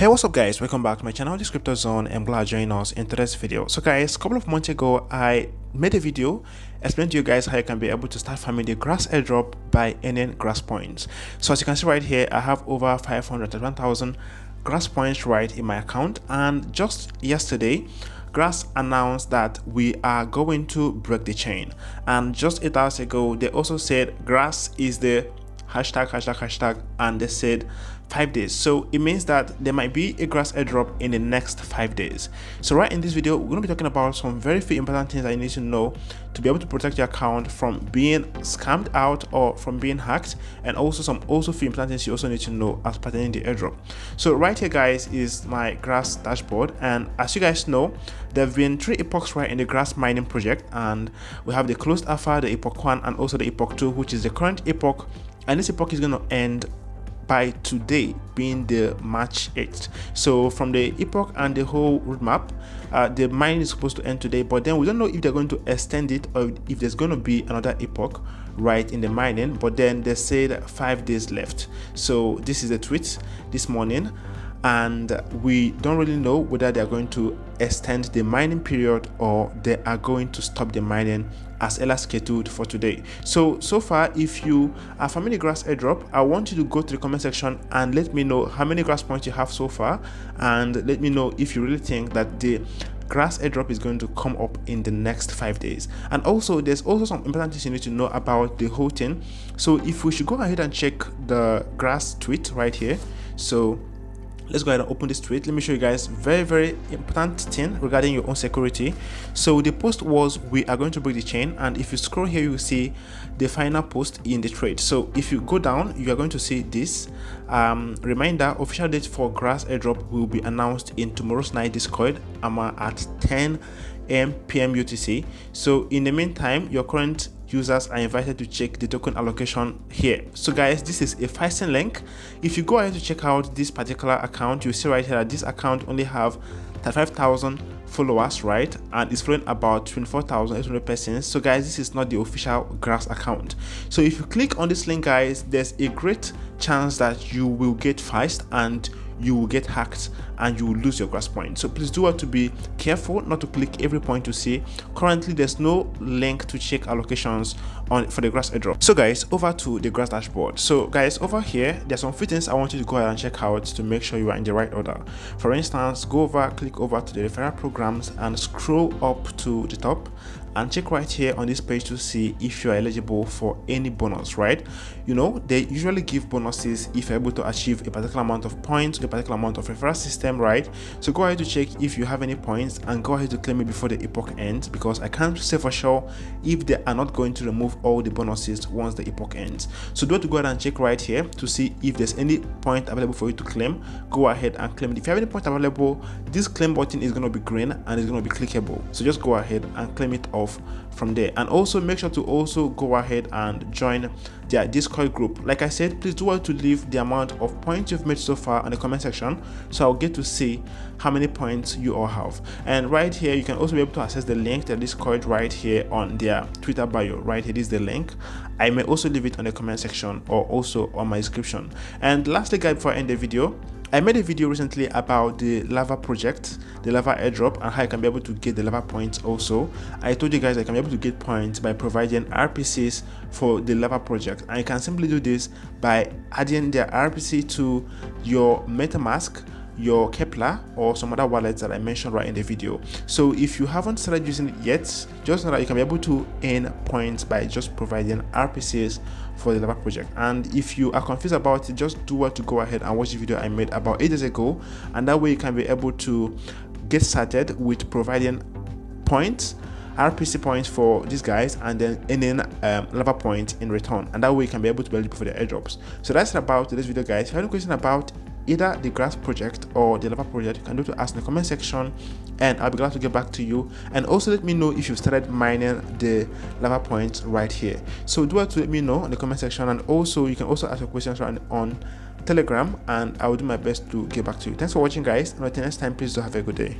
Hey what's up guys? Welcome back to my channel the crypto zone I'm glad joining us in today's video. So guys a couple of months ago I made a video explaining to you guys how you can be able to start farming the grass airdrop by earning grass points. So as you can see right here I have over 531,000 grass points right in my account and just yesterday Grass announced that we are going to break the chain. And just eight hours ago they also said Grass is the hashtag hashtag hashtag and they said five days. So it means that there might be a grass airdrop in the next five days. So right in this video we're going to be talking about some very few important things that you need to know to be able to protect your account from being scammed out or from being hacked and also some also few important things you also need to know as pertaining the airdrop so right here guys is my grass dashboard and as you guys know there have been three epochs right in the grass mining project and we have the closed alpha the epoch 1 and also the epoch 2 which is the current epoch and this epoch is going to end by today being the March 8th. So from the epoch and the whole roadmap, uh, the mining is supposed to end today, but then we don't know if they're going to extend it or if there's going to be another epoch right in the mining. But then they said five days left. So this is a tweet this morning and we don't really know whether they are going to extend the mining period or they are going to stop the mining as earlier scheduled for today. So so far if you are familiar grass airdrop i want you to go to the comment section and let me know how many grass points you have so far and let me know if you really think that the grass airdrop is going to come up in the next five days. And also there's also some important things you need to know about the whole thing. So if we should go ahead and check the grass tweet right here. So let's go ahead and open this tweet. Let me show you guys very very important thing regarding your own security. So the post was we are going to break the chain and if you scroll here you will see the final post in the trade so if you go down you are going to see this um, reminder official date for grass airdrop will be announced in tomorrow's night. Discord um, at 10 a.m pm utc so in the meantime your current users are invited to check the token allocation here. So guys this is a Physon link. If you go ahead to check out this particular account you see right here that this account only have 35,000 followers right? And it's following about 24,800 persons. So guys this is not the official grass account. So if you click on this link guys there's a great chance that you will get fast and you will get hacked and you will lose your grass point. So please do have to be careful not to click every point to see. Currently there's no link to check allocations on for the grass airdrop. So guys over to the grass dashboard. So guys over here there's some fittings i want you to go ahead and check out to make sure you are in the right order. For instance go over click over to the referral programs and scroll up to the top and check right here on this page to see if you are eligible for any bonus right? You know they usually give bonuses if you're able to achieve a particular amount of points a particular amount of referral system right? So go ahead to check if you have any points and go ahead to claim it before the epoch ends because i can't say for sure if they are not going to remove all the bonuses once the epoch ends. So do to go ahead and check right here to see if there's any point available for you to claim. Go ahead and claim it. If you have any point available this claim button is going to be green and it's going to be clickable. So just go ahead and claim it off from there. And also make sure to also go ahead and join their discord group. Like i said please do want to leave the amount of points you've made so far in the comment section so i'll get to see how many points you all have. And right here you can also be able to access the link to discord right here on their twitter bio. Right here is the link. I may also leave it on the comment section or also on my description. And lastly guys before i end the video I made a video recently about the lava project, the lava airdrop and how I can be able to get the lava points also. I told you guys I can be able to get points by providing RPCs for the lava project and you can simply do this by adding the RPC to your MetaMask your Keplr or some other wallets that I mentioned right in the video. So if you haven't started using it yet, just know that you can be able to earn points by just providing RPCs for the Lava project. And if you are confused about it, just do what to go ahead and watch the video I made about eight days ago, and that way you can be able to get started with providing points RPC points for these guys and then earning um, lava points in return and that way you can be able to be eligible for the airdrops so that's about today's video guys if you have any question about either the grass project or the lava project you can do to ask in the comment section and i'll be glad to get back to you. And also let me know if you've started mining the lava points right here. So do to let me know in the comment section and also you can also ask your questions right on telegram and i will do my best to get back to you. Thanks for watching guys. And until next time please do have a good day